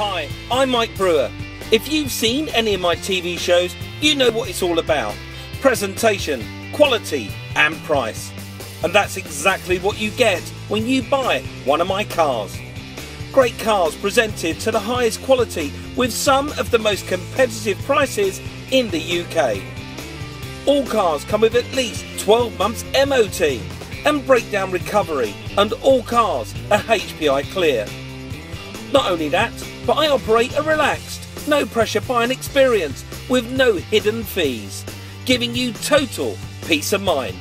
Hi, I'm Mike Brewer. If you've seen any of my TV shows, you know what it's all about presentation, quality, and price. And that's exactly what you get when you buy one of my cars. Great cars presented to the highest quality with some of the most competitive prices in the UK. All cars come with at least 12 months MOT and breakdown recovery, and all cars are HPI clear. Not only that, but I operate a relaxed, no pressure buying experience with no hidden fees, giving you total peace of mind.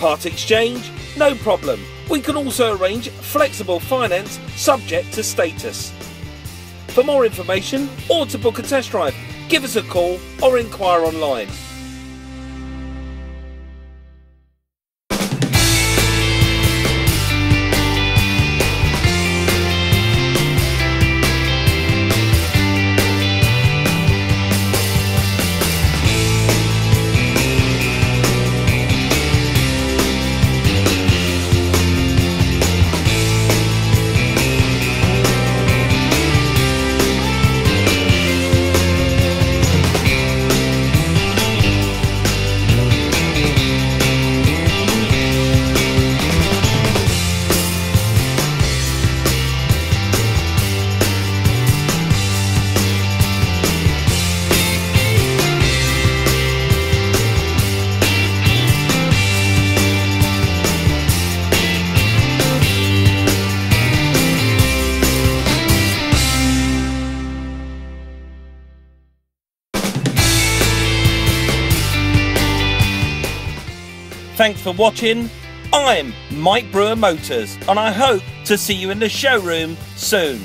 Part exchange? No problem. We can also arrange flexible finance subject to status. For more information or to book a test drive, give us a call or inquire online. Thanks for watching. I'm Mike Brewer Motors, and I hope to see you in the showroom soon.